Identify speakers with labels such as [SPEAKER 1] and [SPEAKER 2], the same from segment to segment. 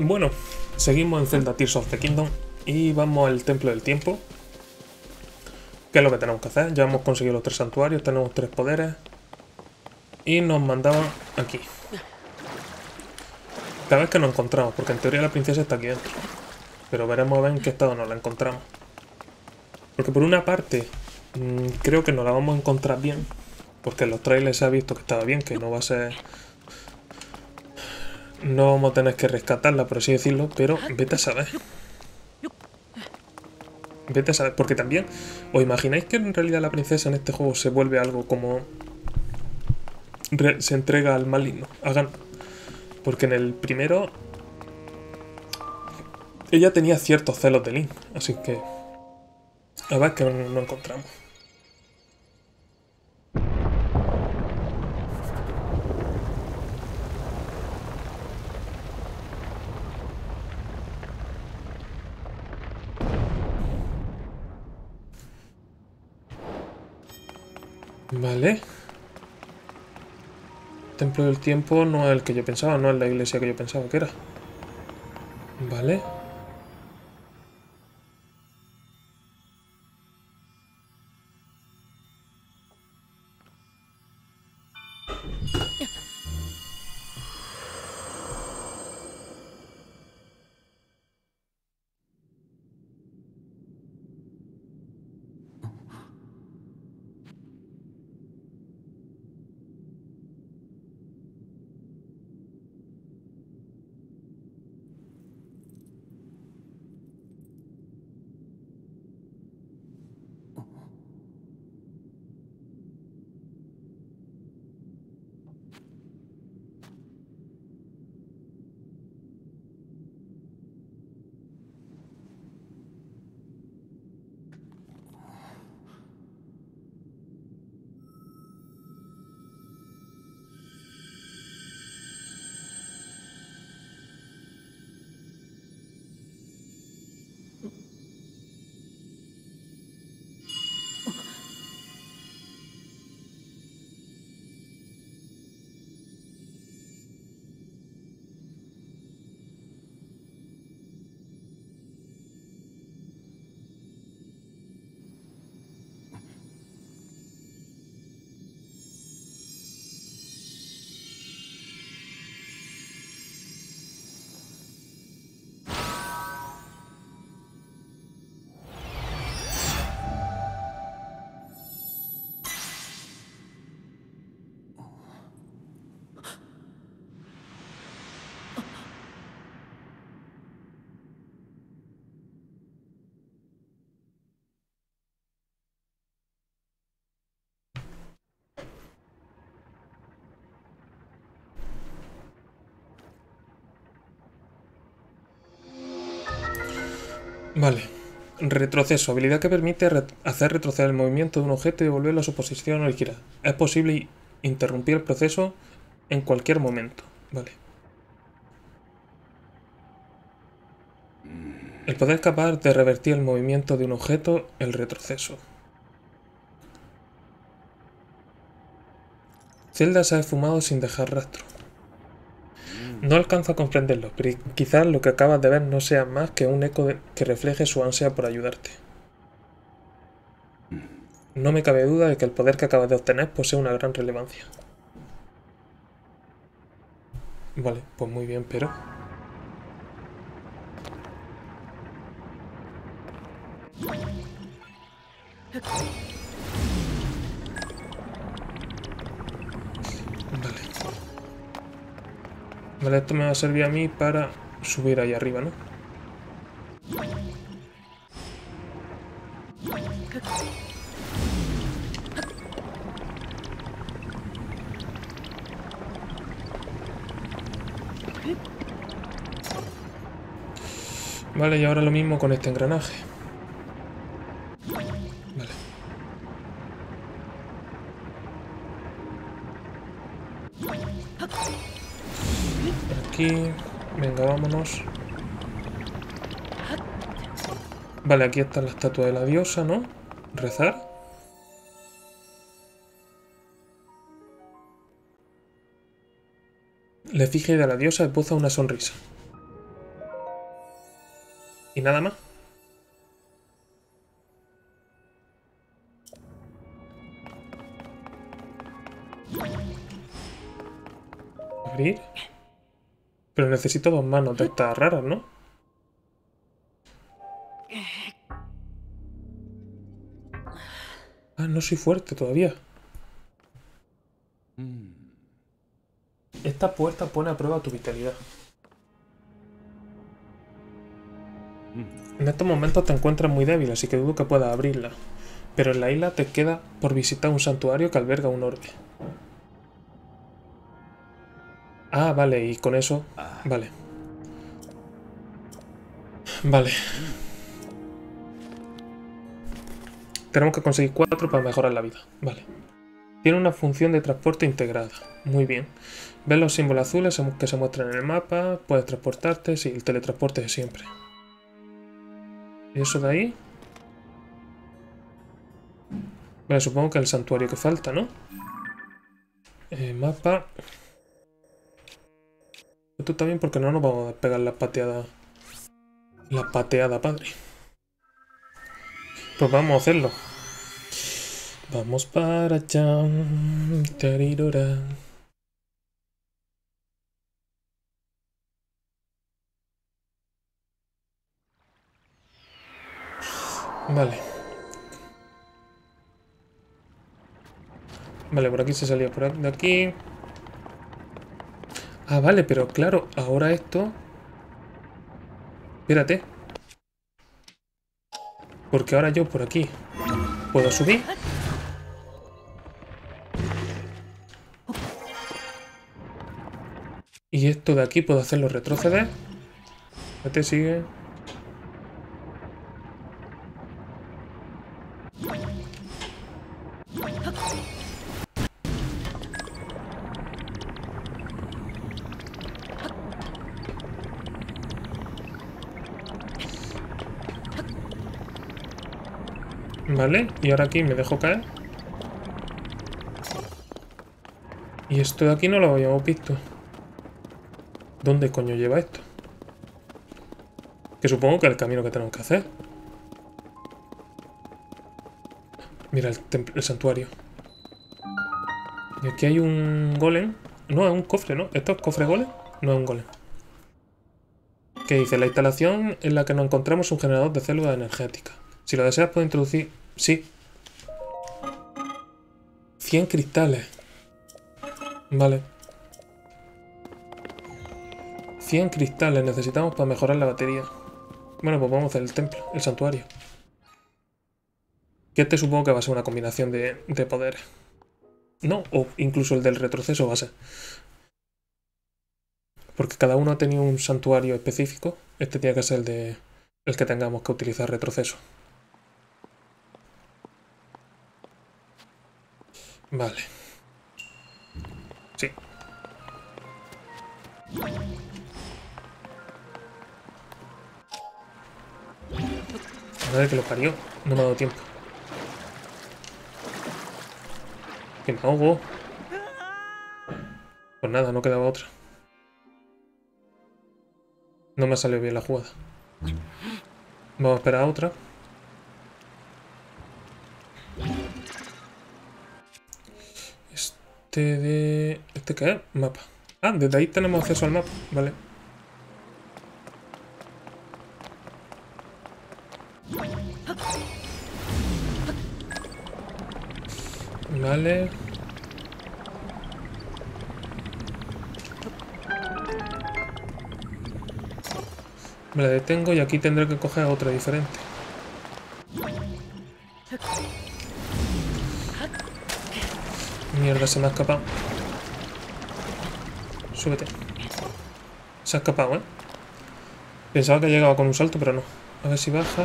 [SPEAKER 1] Bueno, seguimos en Zelda Tears of the Kingdom y vamos al Templo del Tiempo. ¿Qué es lo que tenemos que hacer? Ya hemos conseguido los tres santuarios, tenemos tres poderes. Y nos mandaban aquí. Cada vez que nos encontramos, porque en teoría la princesa está aquí dentro. Pero veremos a ver en qué estado nos la encontramos. Porque por una parte, mmm, creo que nos la vamos a encontrar bien. Porque en los trailers se ha visto que estaba bien, que no va a ser... No vamos a tener que rescatarla, por así decirlo, pero vete a saber. Vete a saber, porque también... ¿Os imagináis que en realidad la princesa en este juego se vuelve algo como... se entrega al maligno? Hagan... Porque en el primero... Ella tenía ciertos celos de Link, así que... A ver qué no encontramos. Vale. Templo del tiempo no es el que yo pensaba, no es la iglesia que yo pensaba que era. Vale. Vale. Retroceso. Habilidad que permite hacer retroceder el movimiento de un objeto y devolverlo a su posición original. Es posible interrumpir el proceso en cualquier momento. Vale. El poder capaz de revertir el movimiento de un objeto, el retroceso. Zelda se ha esfumado sin dejar rastro. No alcanzo a comprenderlo, pero quizás lo que acabas de ver no sea más que un eco que refleje su ansia por ayudarte. No me cabe duda de que el poder que acabas de obtener posee una gran relevancia. Vale, pues muy bien, pero... Vale, esto me va a servir a mí para subir ahí arriba, ¿no? Vale, y ahora lo mismo con este engranaje. Venga, vámonos. Vale, aquí está la estatua de la diosa, ¿no? Rezar. La efigie de la diosa esboza una sonrisa. Y nada más. Abrir. Pero necesito dos manos de estas raras, ¿no? Ah, no soy fuerte todavía. Esta puerta pone a prueba tu vitalidad. En estos momentos te encuentras muy débil, así que dudo que puedas abrirla. Pero en la isla te queda por visitar un santuario que alberga un orbe. Ah, vale, y con eso... Vale. Vale. Tenemos que conseguir cuatro para mejorar la vida. Vale. Tiene una función de transporte integrada. Muy bien. Ves los símbolos azules que se muestran en el mapa. Puedes transportarte. Sí, el teletransporte de siempre. ¿Y eso de ahí? Vale, supongo que el santuario que falta, ¿no? Eh, mapa. Esto también porque no nos vamos a pegar la pateada. La pateada, padre. Pues vamos a hacerlo. Vamos para allá. Vale. Vale, por aquí se salía por aquí. Ah, vale, pero claro, ahora esto... Espérate. Porque ahora yo por aquí puedo subir. Y esto de aquí puedo hacerlo retroceder. Espérate, sigue. Y ahora aquí me dejo caer. Y esto de aquí no lo habíamos visto. ¿Dónde coño lleva esto? Que supongo que es el camino que tenemos que hacer. Mira el, santuario. Y aquí hay un golem. No, es un cofre, ¿no? ¿Esto es cofre golem? No es un golem. ¿Qué dice? La instalación en la que nos encontramos un generador de células energéticas. Si lo deseas, puedo introducir... Sí. 100 cristales. Vale. 100 cristales necesitamos para mejorar la batería. Bueno, pues vamos a hacer el templo, el santuario. Que este supongo que va a ser una combinación de, de poderes. No, o incluso el del retroceso va a ser. Porque cada uno ha tenido un santuario específico. Este tiene que ser el de el que tengamos que utilizar retroceso. Vale. Sí. Madre que lo parió. No me ha dado tiempo. Que me ahogo. Pues nada, no quedaba otra. No me ha salido bien la jugada. Vamos a esperar a otra. Este de... ¿Este qué es? Mapa. Ah, desde ahí tenemos acceso al mapa. Vale. Vale. Me la detengo y aquí tendré que coger otra diferente. Mierda, se me ha escapado. Súbete. Se ha escapado, ¿eh? Pensaba que llegaba con un salto, pero no. A ver si baja.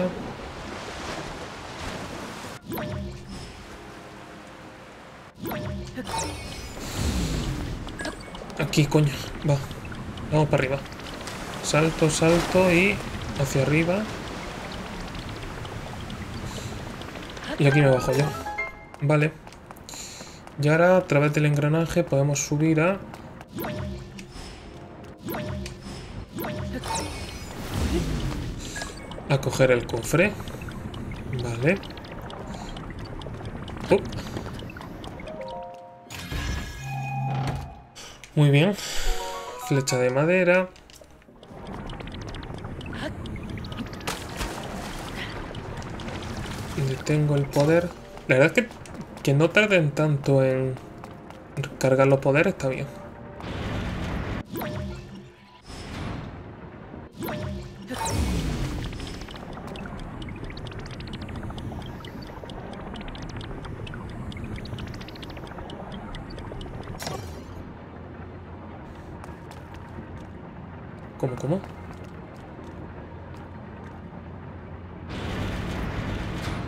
[SPEAKER 1] Aquí, coño. Va. Vamos para arriba. Salto, salto y hacia arriba. Y aquí me bajo yo. Vale. Y ahora a través del engranaje podemos subir a... A coger el cofre. Vale. Oh. Muy bien. Flecha de madera. Detengo el poder. La verdad es que, que no tarden tanto en cargar los poderes está bien. ¿Cómo, cómo?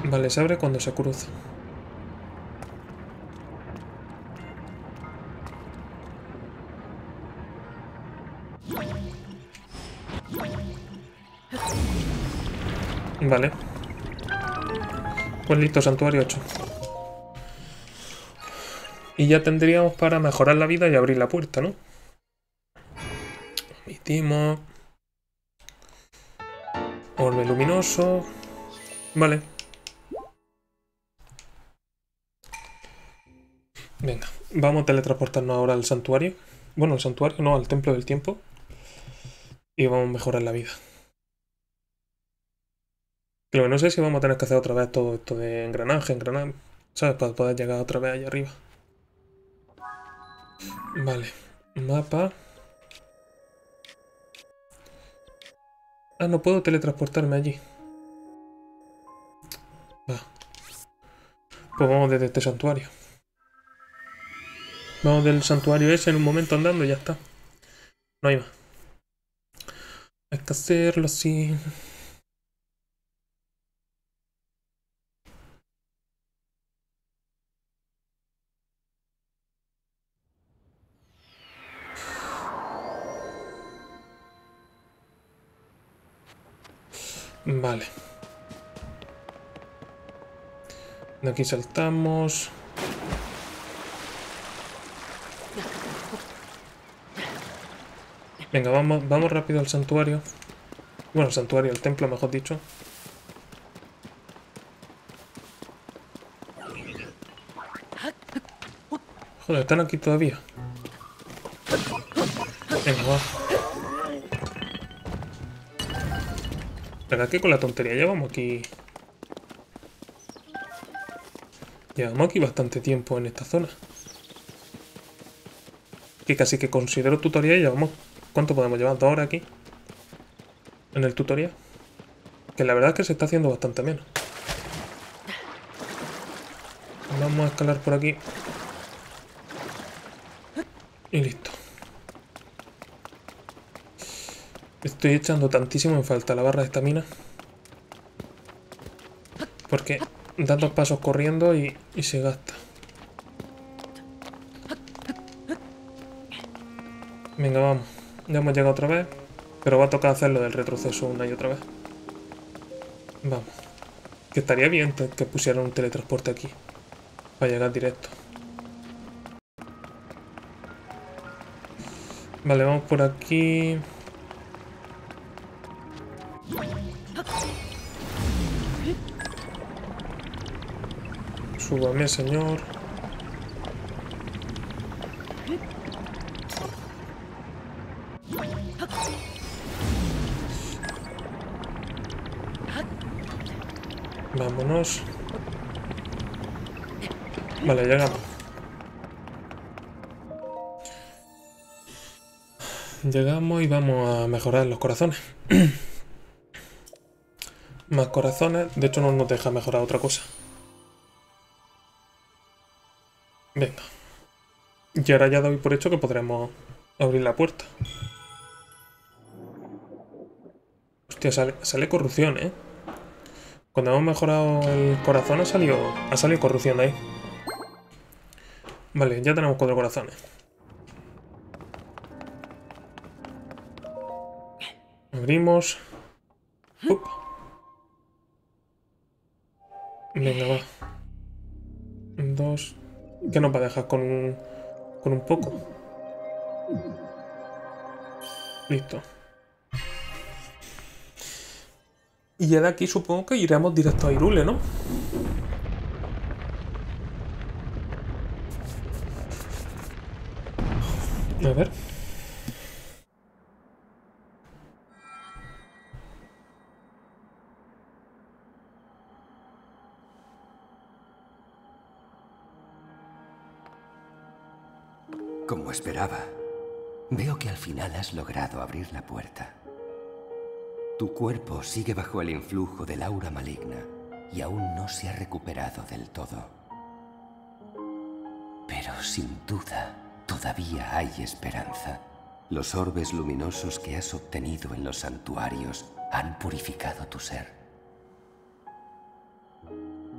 [SPEAKER 1] Vale, se abre cuando se cruza. Vale. Pues listo, santuario 8. Y ya tendríamos para mejorar la vida y abrir la puerta, ¿no? Omitimos. Orbe luminoso. Vale. Venga, vamos a teletransportarnos ahora al santuario. Bueno, al santuario, no, al templo del tiempo. Y vamos a mejorar la vida. No sé si vamos a tener que hacer otra vez todo esto de engranaje, engranaje, ¿sabes? Para poder llegar otra vez allá arriba. Vale, mapa. Ah, no puedo teletransportarme allí. Va. Pues vamos desde este santuario. Vamos del santuario ese en un momento andando y ya está. No hay más. Hay que hacerlo así. Vale. De aquí saltamos. Venga, vamos, vamos rápido al santuario. Bueno, el santuario, el templo, mejor dicho. Joder, están aquí todavía. Venga, va. Verdad que con la tontería llevamos aquí... Llevamos aquí bastante tiempo en esta zona. Que casi que considero tutorial llevamos... ¿Cuánto podemos llevar? ¿Dos horas aquí? En el tutorial. Que la verdad es que se está haciendo bastante menos. Vamos a escalar por aquí. Y listo. Estoy echando tantísimo en falta la barra de estamina. Porque da dos pasos corriendo y, y se gasta. Venga, vamos. Ya hemos llegado otra vez. Pero va a tocar hacerlo del retroceso una y otra vez. Vamos. Que estaría bien que pusieran un teletransporte aquí. Para llegar directo. Vale, vamos por aquí. Súbame, señor. Vámonos. Vale, llegamos. Llegamos y vamos a mejorar los corazones. Más corazones. De hecho no nos deja mejorar otra cosa. Y ahora ya doy por hecho que podremos abrir la puerta. Hostia, sale, corrupción, ¿eh? Cuando hemos mejorado el corazón ha salido, ha salido corrupción de ahí. Vale, ya tenemos cuatro corazones. Abrimos. Venga, va. Dos, que nos va a dejar con un, con un poco. Listo. Y ya de aquí supongo que iremos directo a Irule, ¿no? A ver.
[SPEAKER 2] Esperaba. Veo que al final has logrado abrir la puerta. Tu cuerpo sigue bajo el influjo del aura maligna y aún no se ha recuperado del todo. Pero sin duda, todavía hay esperanza. Los orbes luminosos que has obtenido en los santuarios han purificado tu ser.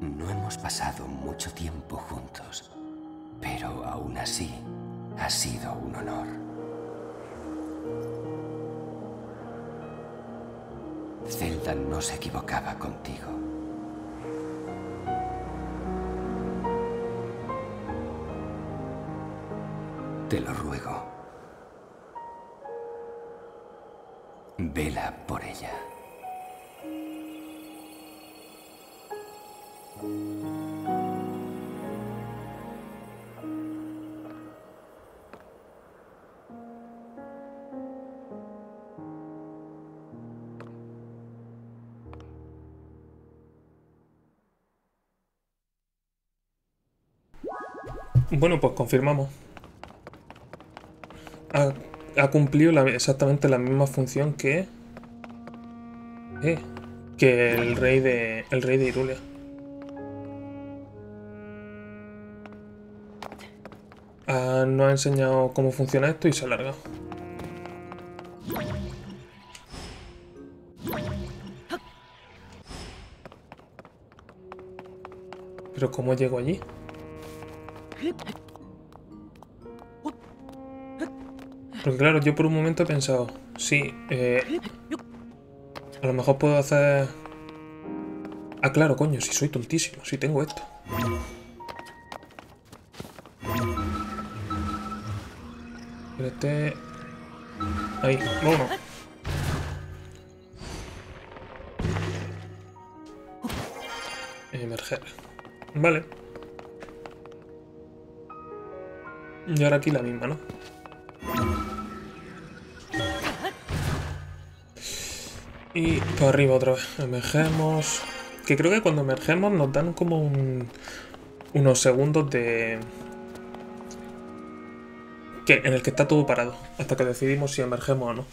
[SPEAKER 2] No hemos pasado mucho tiempo juntos, pero aún así ha sido un honor. Zelda no se equivocaba contigo. Te lo ruego. Vela por ella.
[SPEAKER 1] Bueno, pues confirmamos. Ha, cumplido exactamente la misma función que... eh, que el rey de... el rey de Irulia. Ah, nos ha enseñado cómo funciona esto y se ha alargado. Pero ¿cómo llego allí? Porque claro, yo por un momento he pensado, sí, eh, a lo mejor puedo hacer... Ah, claro, coño, si soy tontísimo, si tengo esto. Espérate... Ahí, vámonos. Emerger. Vale. Y ahora aquí la misma, ¿no? Y para arriba otra vez. Emergemos. Que creo que cuando emergemos nos dan como un, unos segundos de... Que, en el que está todo parado. Hasta que decidimos si emergemos o no.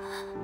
[SPEAKER 1] 了。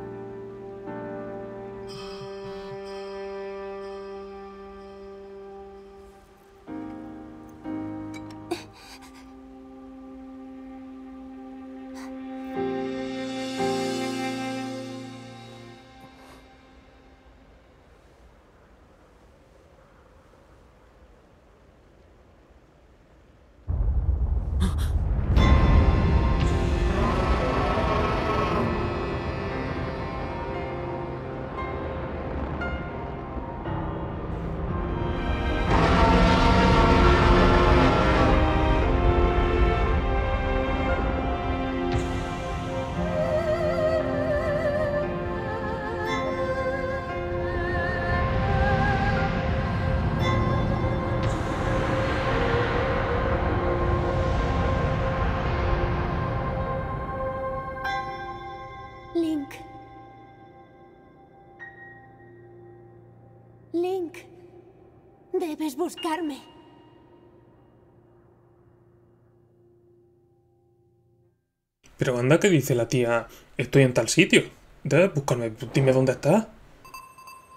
[SPEAKER 3] Debes buscarme.
[SPEAKER 1] Pero anda, ¿qué dice la tía? Estoy en tal sitio. Debes buscarme. Dime dónde estás.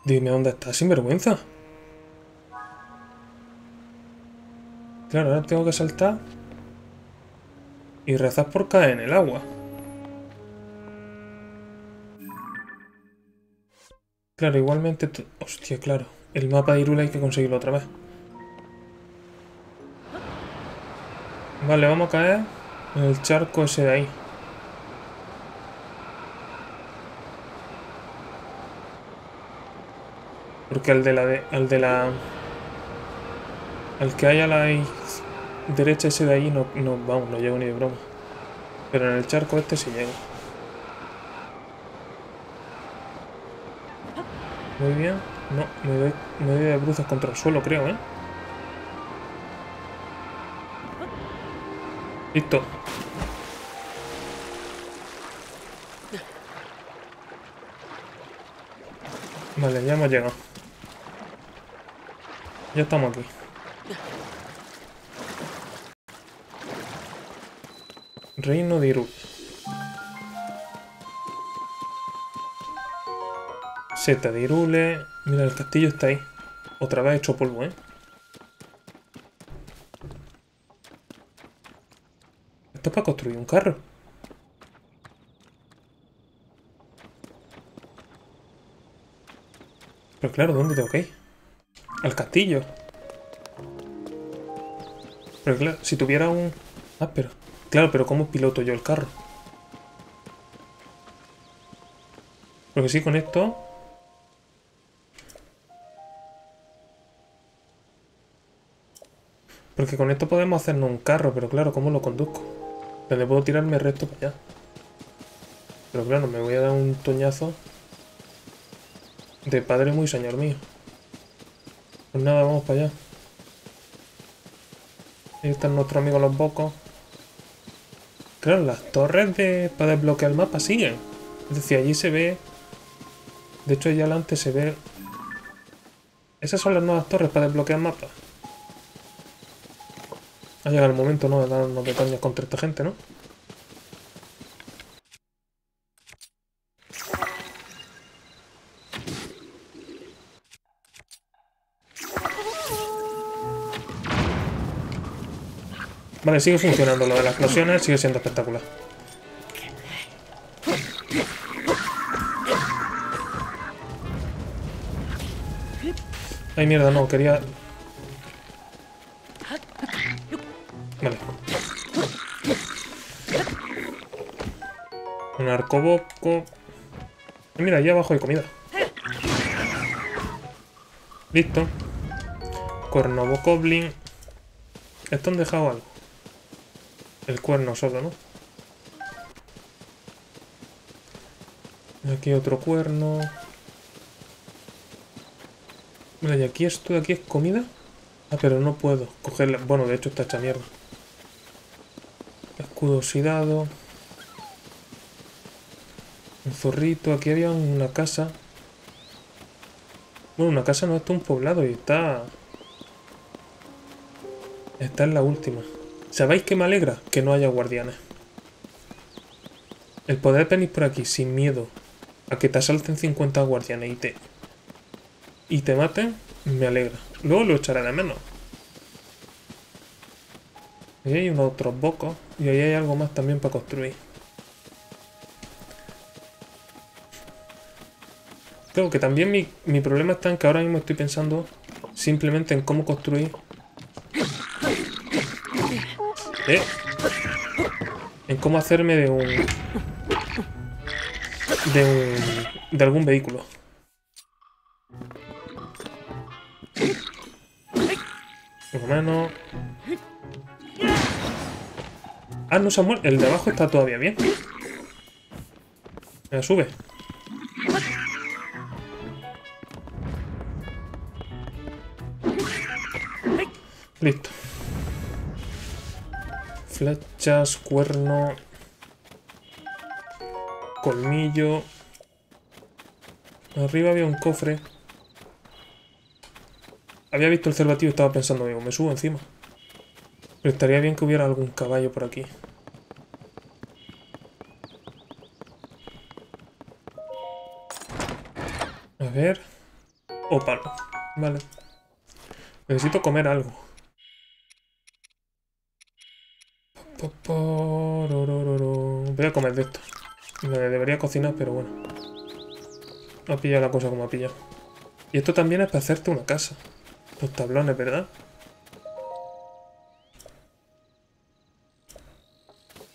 [SPEAKER 1] Dime dónde estás, sin vergüenza. Claro, ahora tengo que saltar. Y rezar por caer en el agua. Claro, igualmente... Hostia, claro. El mapa de Irula hay que conseguirlo otra vez. Vale, vamos a caer en el charco ese de ahí. Porque al de la... De, al de la... Al que hay a la derecha ese de ahí no, no, vamos, no llego ni de broma. Pero en el charco este sí llego. Muy bien. No, me doy, me doy de bruces contra el suelo, creo, ¿eh? Listo. Vale, ya hemos llegado. Ya estamos aquí. Reino de Irul. Seta de Irule. Mira, el castillo está ahí. Otra vez hecho polvo, ¿eh? Esto es para construir un carro. Pero claro, ¿dónde tengo que ir? Al castillo. Pero claro, si tuviera un... Ah, pero... Claro, pero ¿cómo piloto yo el carro? Porque sí, con esto... Porque con esto podemos hacernos un carro, pero claro, ¿cómo lo conduzco? Donde puedo tirarme recto para allá. Pero claro, me voy a dar un toñazo de padre muy señor mío. Pues nada, vamos para allá. Ahí están nuestros amigos los bocos. Claro, las torres de para desbloquear el mapa siguen. Es decir, allí se ve... De hecho, allá adelante se ve... Esas son las nuevas torres para desbloquear el mapa. Ha llegado el momento, ¿no? De darnos de cañas contra esta gente, ¿no? Vale, sigue funcionando lo de las explosiones, sigue siendo espectacular. Ay, mierda, no, quería... Un arcoboco... Mira, allá abajo hay comida. Listo. Cornobocoblin. Esto han dejado algo. El cuerno solo, ¿no? Aquí otro cuerno. Mira, y aquí esto de aquí es comida. Ah, pero no puedo cogerla. Bueno, de hecho está hecha mierda. Escudo oxidado. Zorrito. Aquí había una casa. Bueno, una casa no, está un poblado y está... Está en la última. ¿Sabéis qué me alegra? Que no haya guardianes. El poder venir por aquí sin miedo a que te asalten 50 guardianes y te... Y te maten, me alegra. Luego lo echaré de menos. Ahí hay unos otros bocos. Y ahí hay algo más también para construir. Que también mi, mi problema está en que ahora mismo estoy pensando simplemente en cómo construir ¿Eh? En cómo hacerme de un... De un... De algún vehículo. Por lo menos... Ah, no se ha muerto. El de abajo está todavía bien. Venga, sube. Flechas, cuerno... Colmillo... Arriba había un cofre. Había visto el cervatillo y estaba pensando, digo, me subo encima. Pero estaría bien que hubiera algún caballo por aquí. A ver. Ópalo. Vale. Necesito comer algo. Voy a comer de esto. Me debería cocinar, pero bueno. No ha pillado la cosa como ha pillado. Y esto también es para hacerte una casa. Los tablones, ¿verdad?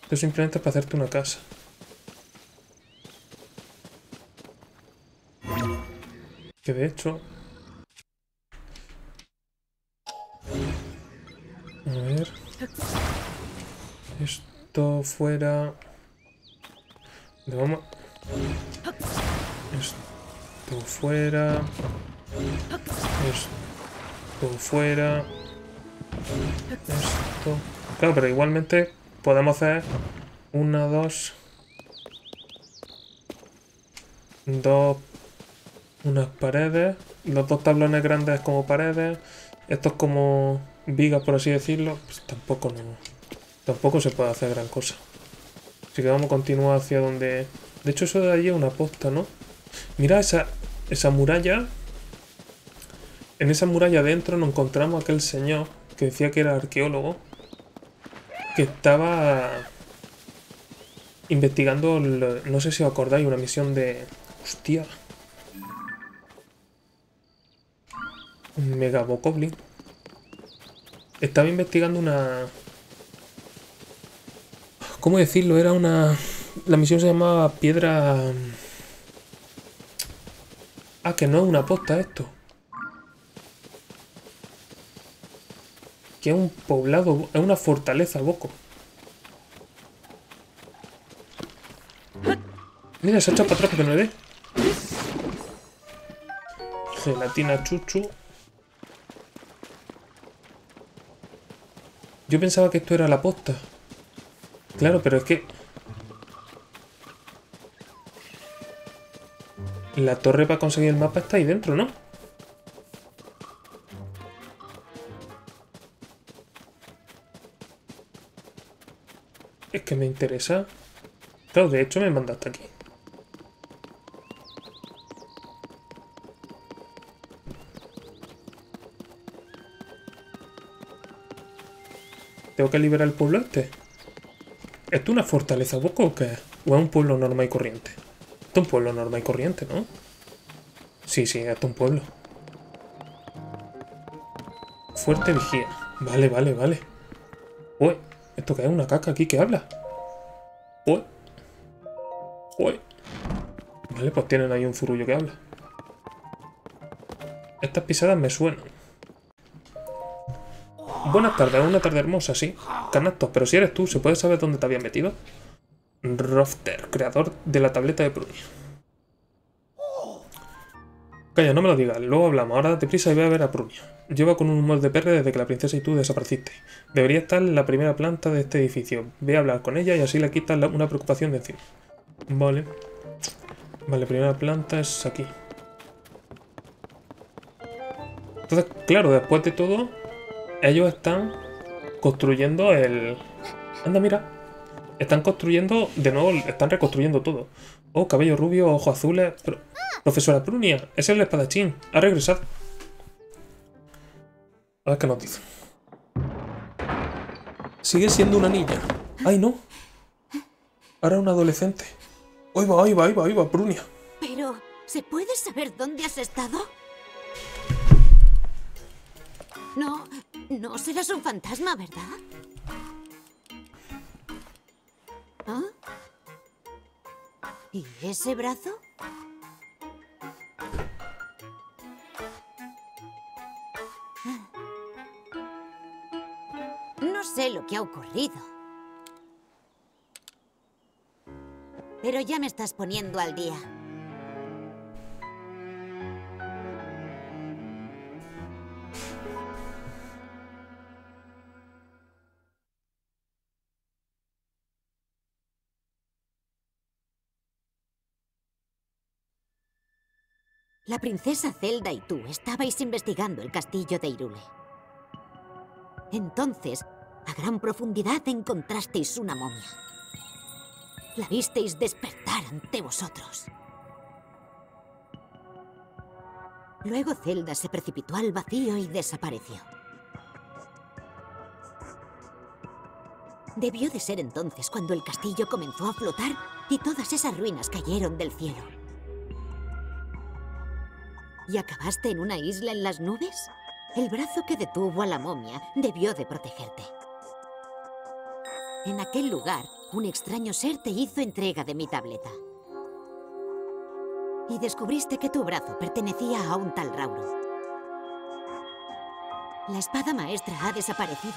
[SPEAKER 1] Esto simplemente es para hacerte una casa. Que de hecho... A ver... Esto fuera... Vamos... Esto. Fuera... Esto. Fuera... Esto... Claro, pero igualmente podemos hacer una, dos... Dos. Unas paredes, los dos tablones grandes como paredes, estos como vigas por así decirlo, pues tampoco no, tampoco se puede hacer gran cosa. Así que vamos a continuar hacia donde... De hecho eso de allí es una posta, ¿no? Mira esa, esa muralla. En esa muralla adentro nos encontramos aquel señor que decía que era arqueólogo. Que estaba investigando, no sé si os acordáis, una misión de... Hostia. Un Mega Estaba investigando una... ¿Cómo decirlo? Era una... La misión se llamaba Piedra... Ah, que no es una posta esto. Que es un poblado, es una fortaleza, Boco. Mira, se ha echado para atrás porque no le. Gelatina chuchu. Yo pensaba que esto era la posta. Claro, pero es que... La torre para conseguir el mapa está ahí dentro, ¿no? Es que me interesa. Claro, de hecho me mandaste aquí. ¿Tengo que liberar el pueblo este? ¿Esto es una fortaleza boco o qué? ¿O es un pueblo normal y corriente? Esto es un pueblo normal y corriente, ¿no? Sí, sí, esto es un pueblo. Fuerte vigía. Vale, vale, vale. Uy, ¿esto qué es? ¿Una caca aquí que habla? Uy. Uy. Vale, pues tienen ahí un zurullo que habla. Estas pisadas me suenan. Buenas tardes, una tarde hermosa, sí. Canastos, pero si eres tú, ¿se puede saber dónde te habían metido? Rofter, creador de la tableta de Prunia. Calla, no me lo digas, luego hablamos. Ahora date prisa y ve a ver a Prunia. Lleva con un humor de perre desde que la princesa y tú desapareciste. Debería estar en la primera planta de este edificio. Ve a hablar con ella y así le quitas una preocupación de encima. Vale. Vale, primera planta es aquí. Entonces, claro, después de todo, ellos están construyendo el... Anda, mira. Están construyendo, de nuevo, están reconstruyendo todo. Oh, cabello rubio, ojos azules... Profesora Prunia, ese es el espadachín. Ha regresado. A ver qué nos dice. Sigue siendo una niña. ¡Ay, no! Ahora un adolescente. ¡Ahí va, ahí va, va, va, Prunia!
[SPEAKER 3] Pero, ¿se puede saber dónde has estado? No, no serás un fantasma, ¿verdad? ¿Ah? ¿Y ese brazo? No sé lo que ha ocurrido. Pero ya me estás poniendo al día. La princesa Zelda y tú estabais investigando el castillo de Irule. Entonces, a gran profundidad encontrasteis una momia. La visteis despertar ante vosotros. Luego Zelda se precipitó al vacío y desapareció. Debió de ser entonces cuando el castillo comenzó a flotar y todas esas ruinas cayeron del cielo. ¿Y acabaste en una isla en las nubes? El brazo que detuvo a la momia debió de protegerte. En aquel lugar, un extraño ser te hizo entrega de mi tableta. Y descubriste que tu brazo pertenecía a un tal Rauro. La espada maestra ha desaparecido.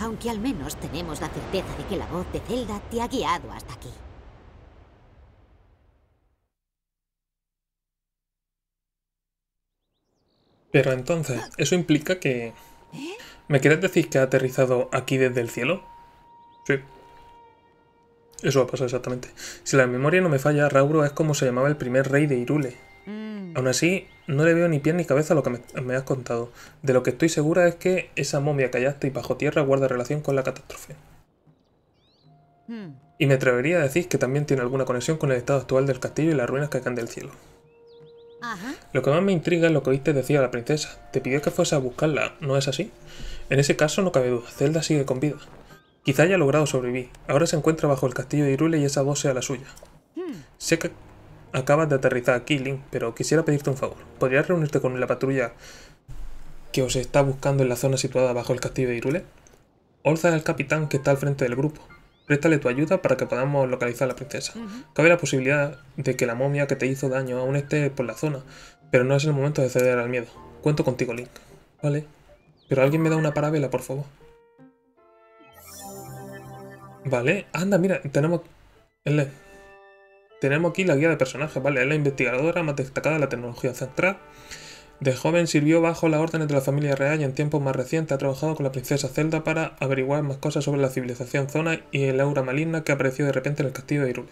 [SPEAKER 3] Aunque al menos tenemos la certeza de que la voz de Zelda te ha guiado hasta aquí.
[SPEAKER 1] Pero entonces, ¿eso implica que... ¿Me quieres decir que ha aterrizado aquí desde el cielo? Sí. Eso ha pasado exactamente. Si la memoria no me falla, Rauro es como se llamaba el primer rey de Irule.
[SPEAKER 3] Mm,
[SPEAKER 1] Aún así, no le veo ni pie ni cabeza a lo que me, me has contado. De lo que estoy segura es que esa momia que hallasteis bajo tierra guarda relación con la catástrofe.
[SPEAKER 3] mm.
[SPEAKER 1] Y me atrevería a decir que también tiene alguna conexión con el estado actual del castillo y las ruinas que caen del cielo.
[SPEAKER 3] Ajá.
[SPEAKER 1] Lo que más me intriga es lo que oíste decir a la princesa. Te pidió que fuese a buscarla, ¿no es así? En ese caso no cabe duda, Zelda sigue con vida. Quizá haya logrado sobrevivir. Ahora se encuentra bajo el castillo de Irule y esa voz sea la suya. Sé que acabas de aterrizar aquí, Link, pero quisiera pedirte un favor. ¿Podrías reunirte con la patrulla que os está buscando en la zona situada bajo el castillo de Irule? Olza es el capitán que está al frente del grupo. Préstale tu ayuda para que podamos localizar a la princesa. Cabe la posibilidad de que la momia que te hizo daño aún esté por la zona, pero no es el momento de ceder al miedo. Cuento contigo, Link. Vale. Pero alguien me da una parabela, por favor. Vale. Anda, mira, tenemos... el- Tenemos aquí la guía de personajes, ¿vale? Es la investigadora más destacada de la tecnología central. De joven sirvió bajo las órdenes de la familia real y en tiempos más recientes ha trabajado con la princesa Zelda para averiguar más cosas sobre la civilización zona y el aura maligna que apareció de repente en el castillo de Irule.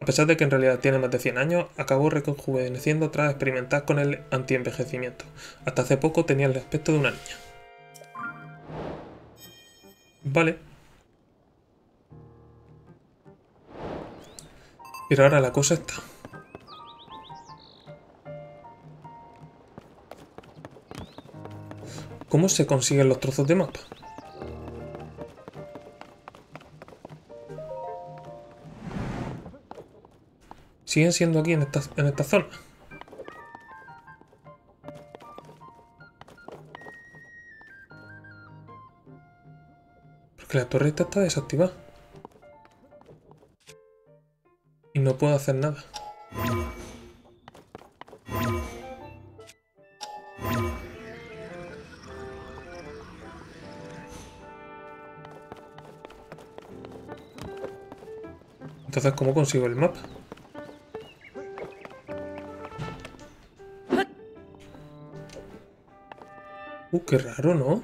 [SPEAKER 1] A pesar de que en realidad tiene más de 100 años, acabó rejuveneciendo tras experimentar con el antienvejecimiento. Hasta hace poco tenía el aspecto de una niña. Vale. Pero ahora la cosa está. ¿Cómo se consiguen los trozos de mapa? ¿Siguen siendo aquí en esta, en esta zona? Porque la torreta está desactivada. Y no puedo hacer nada. ¿Cómo consigo el mapa? Uh, qué raro, ¿no?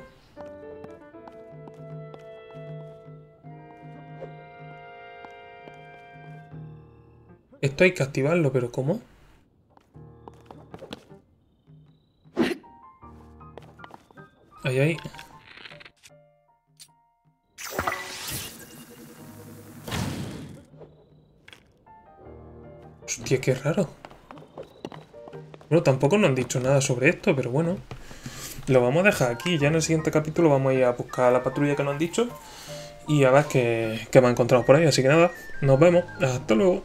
[SPEAKER 1] Esto hay que activarlo, pero ¿cómo? Ahí, ahí. Qué raro. Bueno, tampoco nos han dicho nada sobre esto, pero bueno. Lo vamos a dejar aquí. Ya en el siguiente capítulo vamos a ir a buscar a la patrulla que nos han dicho. Y a ver qué, qué me encontramos por ahí. Así que nada, nos vemos. Hasta luego.